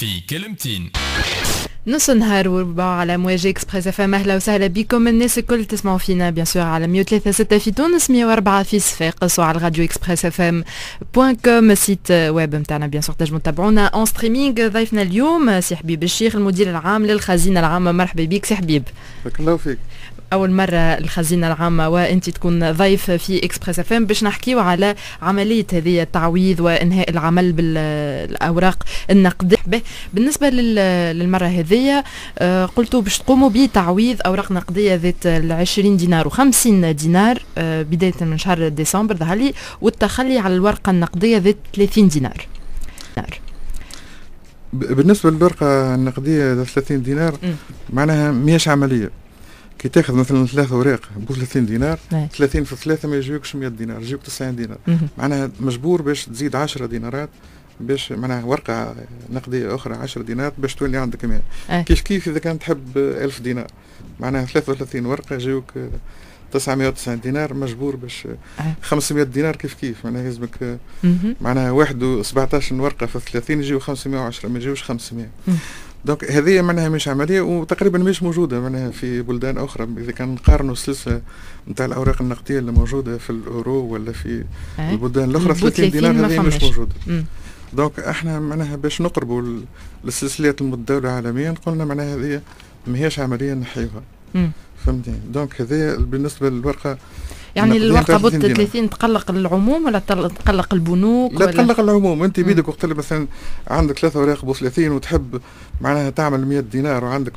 في كلمتين نص نهار وربع على موجات إكسبريس إف إم. أهلا وسهلا بكم. الناس الكل تسمعوا فينا bien sûr على 103 في تونس 104 في صفاقس وعلى الراديو إكسبريس إف إم point com site web نتاعنا bien sûr. تنجموا تتابعونا en streaming ضيفنا اليوم سي حبيب الشيخ المدير العام للخزينة العامة. مرحبا بك سي حبيب. بارك الله فيك. أول مرة الخزينة العامة وأنت تكون ضيف في إكسبريس إف إم. باش نحكيو على عملية هذه التعويض وإنهاء العمل بالأوراق النقدية. بالنسبة للمرة هذه آه، قلتوا باش تقوموا بتعويض أوراق نقدية ذات 20 دينار و50 دينار آه، بداية من شهر ديسمبر ظهر لي والتخلي على الورقة النقدية ذات 30 دينار. بالنسبة للورقة النقدية ذات 30 دينار معناها مياش عملية. كي تاخذ مثلا ثلاث أوراق ب 30 دينار 30 في ثلاثة ما يجيوكش 100 دينار يجيوك 90 دينار. معناها مجبور باش تزيد 10 دينارات باش معناها ورقة نقدية أخرى 10 دينار باش تولي عندك 100 أه. كيف كيف إذا كان تحب 1000 دينار؟ معناها 33 ورقة يجيوك 990 دينار مجبور باش 500 دينار كيف كيف؟ معناها يلزمك معناها واحد 17 ورقة في 30 يجيو 510 ما يجيوش 500 donc هذه معناها مش عملية وتقريبا مش موجودة معناها في بلدان أخرى. إذا كان نقارنوا السلسله نتاع الأوراق النقدية اللي موجودة في الأورو ولا في أه؟ البلدان الأخرى 30 دينار هذه مش موجودة. donc إحنا معناها باش نقربوا للسلسلات المتداولة عالميا قلنا معناها هذه ماهيش عمليه نحيوها. فهمتني؟ donc هذا بالنسبة للورقة يعني الورقه بو 30 تقلق العموم ولا تقلق البنوك لا تقلق العموم. انت بيدك وقت اللي مثلا عندك ثلاثة اوراق بو 30 وتحب معناها تعمل 100 دينار وعندك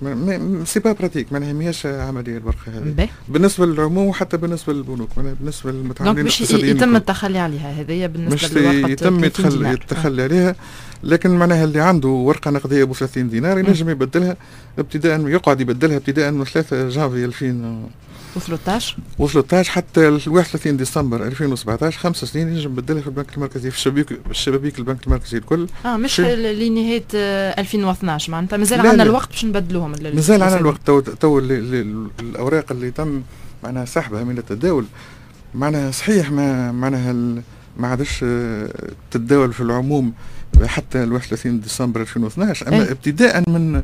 c'est pas pratique. معناها ماهيش عملية الورقه هذه. بالنسبة للعموم وحتى بالنسبة للبنوك. معناها بالنسبة للمتعاملين الاقتصاديين يتم التخلي عليها هذه بالنسبة للورقة يتم التخلي عليها. لكن معناها اللي عنده ورقة نقدية ب 30 دينار ينجم يبدلها ابتداء يقعد يبدلها ابتداء من 3 جانفي 2000 و13 و13 حتى ال 31 ديسمبر 2017 خمس سنين ينجم يبدلها في البنك المركزي في الشبابيك الشبابيك البنك المركزي الكل. آه مش لنهاية 2012 معناتها مازال عندنا الوقت باش نبدلوهم مازال عندنا الوقت. تو, تو الأوراق اللي تم معناها سحبها من التداول. معناها صحيح ما معناها ما عادش آه، تتداول في العموم حتى ال 31 ديسمبر 2012 أما إيه؟ ابتداء من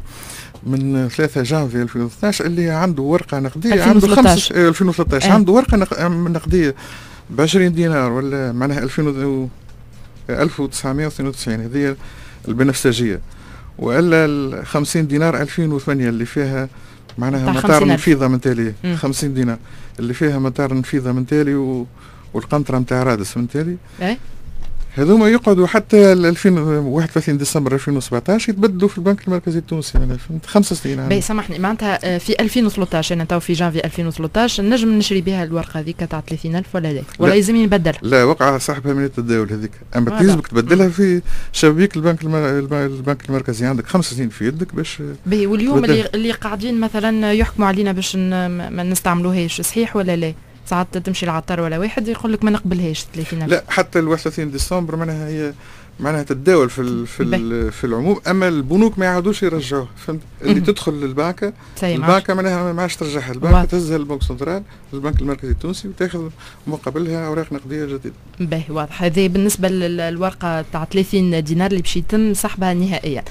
من 3 جانفي 2012 اللي عنده ورقة نقدية 2013. عنده خمس 2013 إيه؟ عنده ورقة نقدية ب 20 دينار ولا معناها 2000 1992 هذه البنفسجية وإلا ال 50 دينار 2008 اللي فيها معناها مطار نفيضة من تالي 50 دينار اللي فيها مطار نفيضة من تالي و والقنطرة نتاع رادس من تالي إيه. هذوما يقعدوا حتى 2031 ديسمبر 2017 يتبدلوا في البنك المركزي التونسي يعني فهمت؟ خمس سنين باهي سامحني معناتها آه، في 2013 أنا تو في جانفي 2013 نجم نشري بها الورقة هذيك تاع 30000 ولا لا؟ ولا يلزمني نبدلها لا وقع سحبها من التداول هذيك. أما تلزمك تبدلها في شبابيك البنك البنك المركزي عندك خمس سنين في يدك باش باهي واليوم اللي, اللي قاعدين مثلا يحكموا علينا باش ما نستعملوهاش صحيح ولا لا؟ ساعات تمشي لعطار ولا واحد يقول لك ما نقبلهاش 30 لا حتى ال 31 ديسمبر معناها هي معناها تتداول في ال في ال في العموم. أما البنوك ما يعاودوش يرجعوه فهمت؟ اللي تدخل للبنكة البنكة معناها ما عادش ترجعها البنكة تهزها للبنك سنترال البنك المركزي التونسي وتاخذ مقابلها أوراق نقدية جديدة. باهي واضح. هذه بالنسبة للورقة تاع 30 دينار اللي باش يتم سحبها نهائيا.